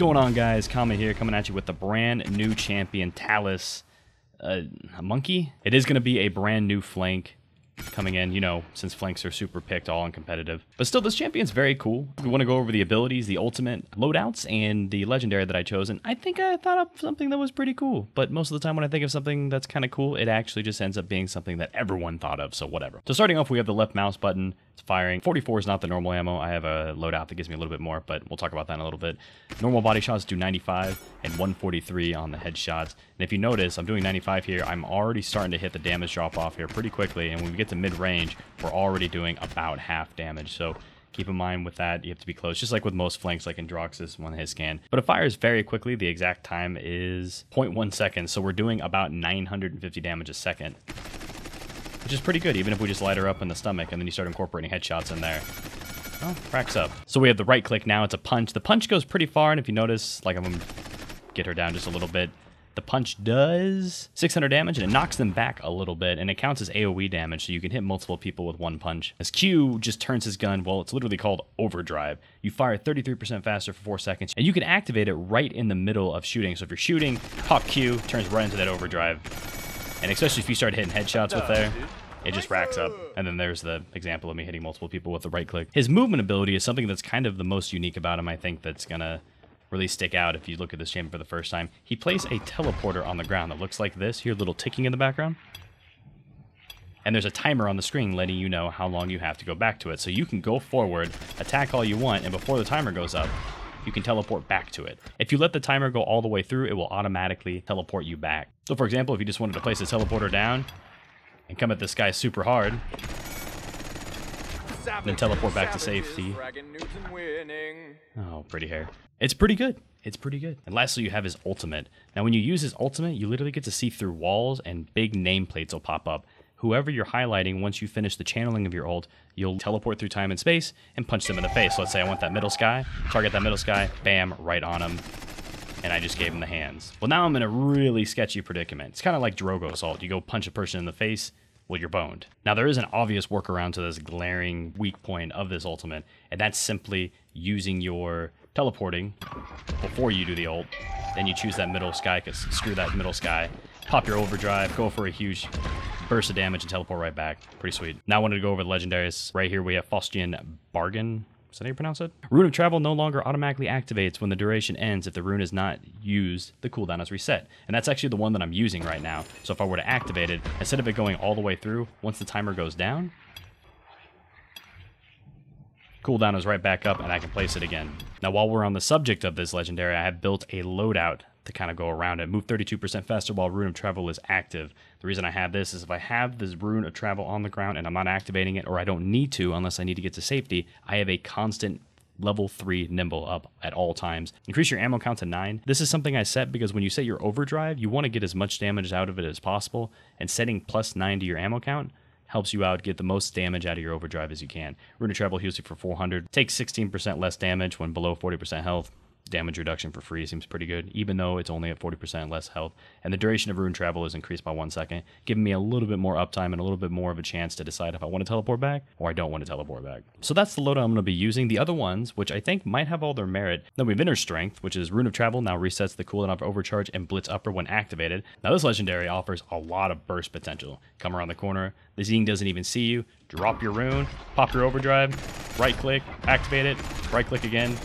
going on, guys? Kami here, coming at you with the brand new champion, Talus. Uh, a monkey? It is going to be a brand new flank coming in, you know, since flanks are super picked all and competitive. But still, this champion's very cool. We want to go over the abilities, the ultimate loadouts, and the legendary that I chose. And I think I thought of something that was pretty cool. But most of the time when I think of something that's kind of cool, it actually just ends up being something that everyone thought of, so whatever. So starting off, we have the left mouse button. Firing. 44 is not the normal ammo. I have a loadout that gives me a little bit more, but we'll talk about that in a little bit. Normal body shots do 95 and 143 on the headshots. And if you notice, I'm doing 95 here. I'm already starting to hit the damage drop off here pretty quickly. And when we get to mid-range, we're already doing about half damage. So keep in mind with that, you have to be close, just like with most flanks, like Androxus, one hit scan. But it fires very quickly. The exact time is 0.1 seconds. So we're doing about 950 damage a second which is pretty good, even if we just light her up in the stomach and then you start incorporating headshots in there. Oh, cracks up. So we have the right click now, it's a punch. The punch goes pretty far, and if you notice, like I'm gonna get her down just a little bit, the punch does 600 damage, and it knocks them back a little bit, and it counts as AoE damage, so you can hit multiple people with one punch. As Q just turns his gun, well, it's literally called overdrive. You fire 33% faster for 4 seconds, and you can activate it right in the middle of shooting. So if you're shooting, pop Q, turns right into that overdrive. And especially if you start hitting headshots with there, it just racks up. And then there's the example of me hitting multiple people with the right click. His movement ability is something that's kind of the most unique about him, I think, that's going to really stick out if you look at this champion for the first time. He plays a teleporter on the ground that looks like this. Hear a little ticking in the background. And there's a timer on the screen letting you know how long you have to go back to it. So you can go forward, attack all you want, and before the timer goes up, you can teleport back to it. If you let the timer go all the way through, it will automatically teleport you back. So for example, if you just wanted to place a teleporter down and come at this guy super hard, then teleport back to safety. Oh, pretty hair. It's pretty good. It's pretty good. And lastly, you have his ultimate. Now, when you use his ultimate, you literally get to see through walls and big nameplates will pop up whoever you're highlighting, once you finish the channeling of your ult, you'll teleport through time and space and punch them in the face. So let's say I want that middle Skye, target that middle Skye, bam, right on him. And I just gave him the hands. Well, now I'm in a really sketchy predicament. It's kind of like Drogoz ult. You go punch a person in the face, well, you're boned. Now, there is an obvious workaround to this glaring weak point of this ultimate, and that's simply using your teleporting before you do the ult. Then you choose that middle Skye, because screw that middle Skye. Pop your overdrive, go for a huge burst of damage and teleport right back. Pretty sweet. Now I wanted to go over the legendaries. Right here we have Faustian Bargain. Is that how you pronounce it? Rune of Travel no longer automatically activates when the duration ends if the rune is not used, the cooldown is reset. And that's actually the one that I'm using right now. So if I were to activate it, instead of it going all the way through, once the timer goes down, cooldown is right back up and I can place it again. Now while we're on the subject of this legendary, I have built a loadout to kind of go around it. Move 32% faster while Rune of Travel is active. The reason I have this is if I have this Rune of Travel on the ground and I'm not activating it, or I don't need to unless I need to get to safety, I have a constant level 3 nimble up at all times. Increase your ammo count to 9. This is something I set because when you set your overdrive, you want to get as much damage out of it as possible, and setting plus 9 to your ammo count helps you out get the most damage out of your overdrive as you can. Rune of Travel heals you for 400, takes 16% less damage when below 40% health damage reduction for free seems pretty good, even though it's only at 40% less health. And the duration of rune travel is increased by one second, giving me a little bit more uptime and a little bit more of a chance to decide if I want to teleport back or I don't want to teleport back. So that's the loadout I'm going to be using. The other ones, which I think might have all their merit, then we have Inner Strength, which is Rune of Travel, now resets the cooldown of Overcharge and Blitz Upper when activated. Now this legendary offers a lot of burst potential. Come around the corner, the Zhin doesn't even see you, drop your rune, pop your overdrive, right click, activate it, right click again,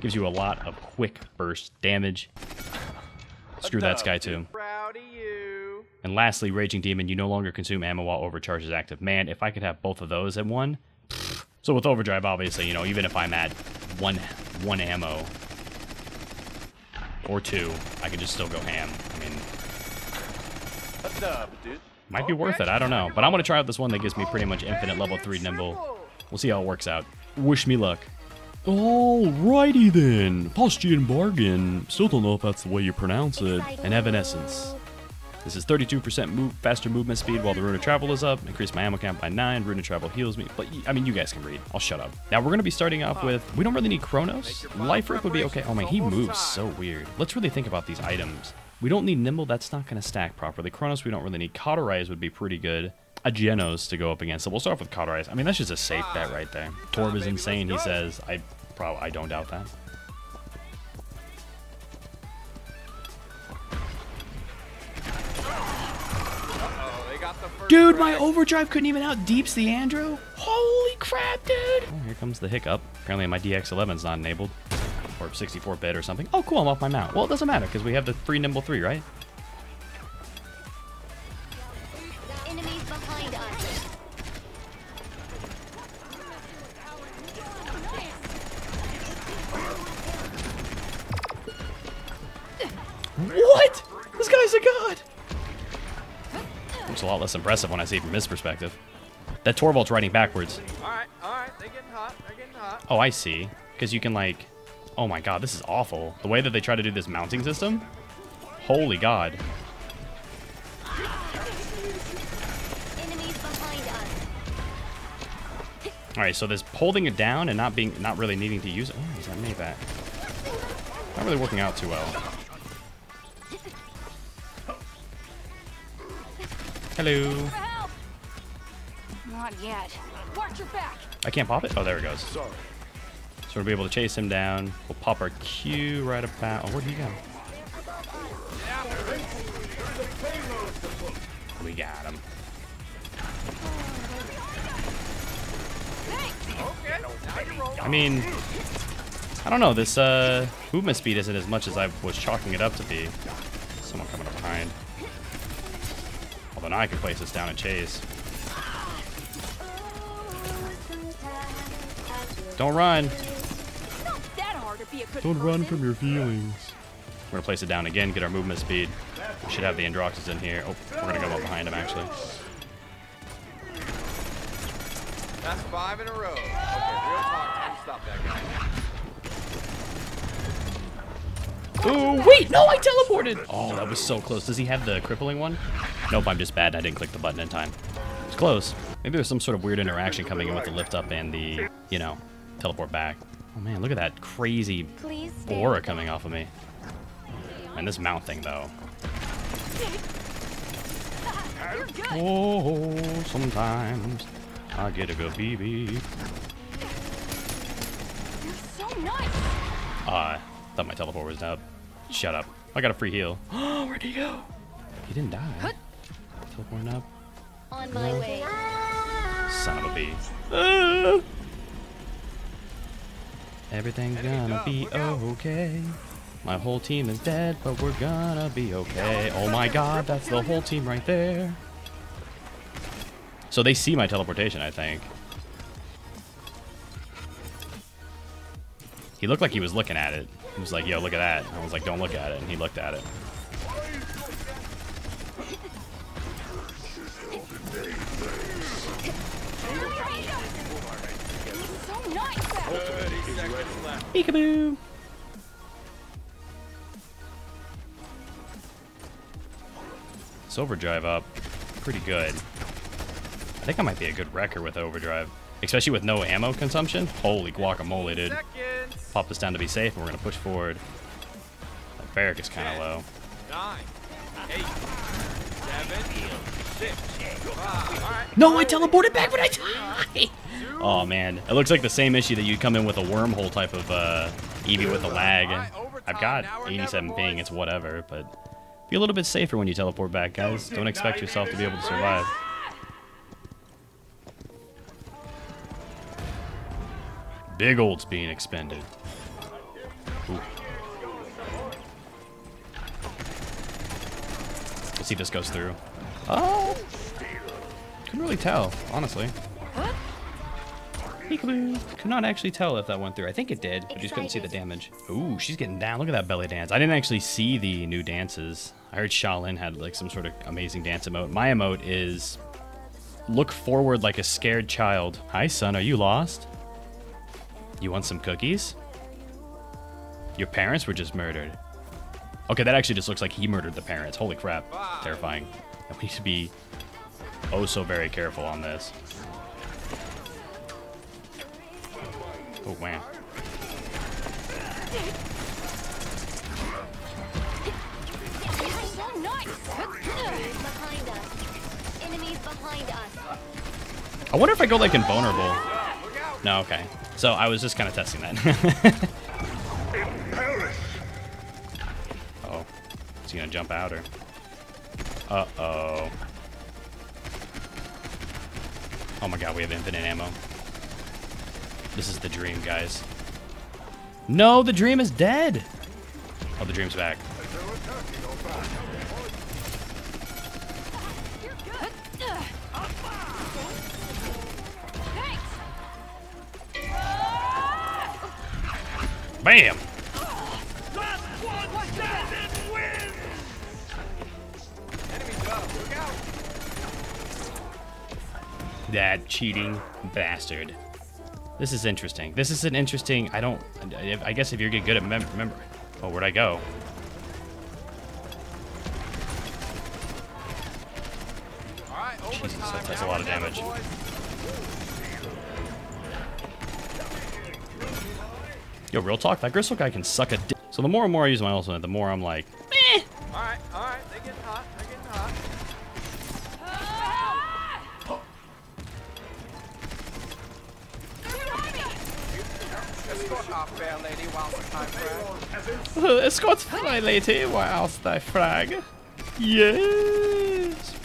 Gives you a lot of quick burst damage. Screw that Skye too. And lastly, Raging Demon, you no longer consume ammo while Overcharge is active. Man, if I could have both of those in one. So with Overdrive, obviously, you know, even if I'm at one one ammo or two, I could just still go ham. I mean, might be worth it. I don't know. But I'm going to try out this one that gives me pretty much infinite level 3 nimble. We'll see how it works out. Wish me luck. Alrighty then. Faustian Bargain. Still don't know if that's the way you pronounce it. And Evanescence. This is 32% move, faster movement speed while the Rune of Travel is up. Increase my ammo count by 9. Rune of Travel heals me. But, I mean, you guys can read. I'll shut up. Now, we're going to be starting off with... We don't really need Chronos. Life Rip would be okay. Oh, man, he moves so weird. Let's really think about these items. We don't need Nimble. That's not going to stack properly. Chronos, we don't really need. Cauterize would be pretty good a Jenos to go up against. So we'll start off with Cauterize. I mean, that's just a safe bet right there. Torb is insane, he says. I probably I don't doubt that. Dude, my overdrive couldn't even out deeps the Andrew. Holy crap, dude! Oh, here comes the hiccup. Apparently my DX11 is not enabled. Or 64-bit or something. Oh, cool, I'm off my mount. Well, it doesn't matter, because we have the free Nimble 3, right? Impressive when I see it from his perspective. That Torvald's riding backwards. Alright, alright, they're getting hot, they're getting hot. Oh, I see. Because you can, like... Oh my god, this is awful. The way that they try to do this mounting system? Holy god. Enemies behind us. Alright, so this holding it down and not being... Not really needing to use it... Oh, is that Maybach? Not really working out too well. Hello. Not yet. Watch your back. I can't pop it? Oh, there it goes. So we'll be able to chase him down. We'll pop our Q right about... Oh, where'd he go? We got him. Okay, now you're rolling. I mean, I don't know. This uh, movement speed isn't as much as I was chalking it up to be. Someone coming up behind. Although now I can place this down and chase. Don't run. It's not that hard to be a good Don't run from your feelings. We're gonna place it down again, get our movement speed. We should have the Androxus in here. Oh, we're gonna go up behind him actually. That's five in a row. Okay, real talk, stop that guy. Oh, wait, no, I teleported. Oh, that was so close. Does he have the crippling one? Nope, I'm just bad. I didn't click the button in time. It's close. Maybe there's some sort of weird interaction coming in with the lift up and the, you know, teleport back. Oh man, look at that crazy aura coming off of me. And this mount thing though. Oh, sometimes I get a good BB. You're so nice. Uh, thought my teleport was up. Shut up. I got a free heal. Oh, where'd he go? He didn't die. Teleporting up. On my way. Son of a bee. Ah. Everything's gonna be okay. My whole team is dead, but we're gonna be okay. Oh my god, that's the whole team right there. So they see my teleportation, I think. He looked like he was looking at it. He was like, yo, look at that. I was like, don't look at it. And he looked at it. Peekaboo. Overdrive up. Pretty good. I think I might be a good wrecker with overdrive. Especially with no ammo consumption. Holy guacamole, dude. Pop this down to be safe, and we're gonna push forward. That barrack is kind of low. Nine. Eight. Seven. Six. Five. Alright. No, I teleported back when I died. Oh man, it looks like the same issue that you come in with a wormhole type of uh, Eevee with a lag. I've got 87 ping, it's whatever, but be a little bit safer when you teleport back, guys. Don't expect yourself to be able to survive. Big old's being expended. Ooh. Let's see if this goes through. Oh! Couldn't really tell, honestly. Peekaboo. Could not actually tell if that went through. I think it did, but just couldn't see the damage. Ooh, she's getting down. Look at that belly dance. I didn't actually see the new dances. I heard Shaolin had like some sort of amazing dance emote. My emote is look forward like a scared child. Hi, son. Are you lost? You want some cookies? Your parents were just murdered. Okay, that actually just looks like he murdered the parents. Holy crap. Terrifying. And we need to be oh so very careful on this. Oh, man. You're so nice. Enemies behind us. Enemies behind us. I wonder if I go like invulnerable. No, okay. So I was just kind of testing that. oh. Is he gonna jump out or? Uh-oh. Oh my god, we have infinite ammo. This is the dream, guys. No, the dream is dead. Oh, the dream's back. Bam! Enemies up. Look out. That cheating bastard. This is interesting. This is an interesting. I don't. I guess if you're good at mem- remember. Oh, where'd I go? All right, overtime. that does a lot of damage. Yo, real talk. That Gristle guy can suck a dick. So the more and more I use my ultimate, the more I'm like, eh. All right, all right. They're getting hot. They're getting hot. Escort our fair lady while the time frag. Escort my lady whilst I frag. Yes.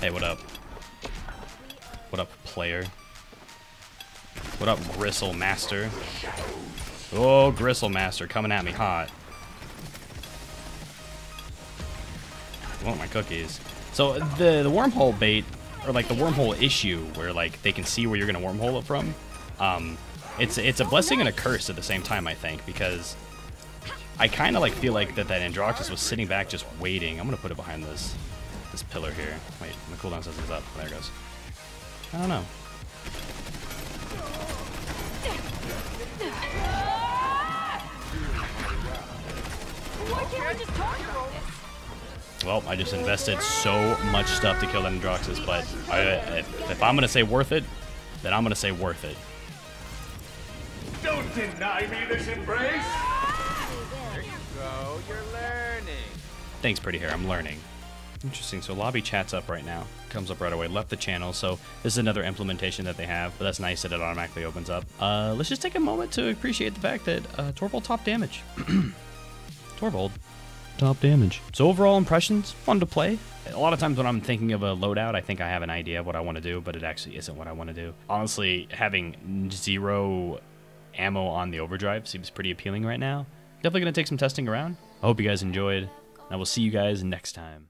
Hey, what up? What up, player? What up, Gristle Master? Oh, Gristle Master coming at me hot. I want my cookies. So the the wormhole bait, or like the wormhole issue, where like they can see where you're gonna wormhole it from, um, it's it's a blessing and a curse at the same time. I think because I kind of like feel like that that Androxus was sitting back just waiting. I'm gonna put it behind this this pillar here. Wait, my cooldown says it's up. There it goes. I don't know. Why can't we just talk about this? Well, I just invested so much stuff to kill that Androxus, but I, if, if I'm gonna say worth it, then I'm gonna say worth it. Don't deny me this embrace! There you go. You're learning. Thanks, pretty hair. I'm learning. Interesting. So lobby chat's up right now. Comes up right away. Left the channel. So this is another implementation that they have, but that's nice that it automatically opens up. Uh, let's just take a moment to appreciate the fact that uh, Torvald top damage. Torvald top damage. So overall impressions, fun to play. A lot of times when I'm thinking of a loadout, I think I have an idea of what I want to do, but it actually isn't what I want to do. Honestly, having zero ammo on the overdrive seems pretty appealing right now. Definitely gonna take some testing around. I hope you guys enjoyed. and I will see you guys next time.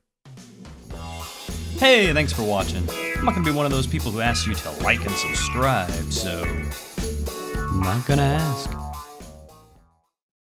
Hey, thanks for watching. I'm not gonna be one of those people who asks you to like and subscribe, so I'm not gonna ask.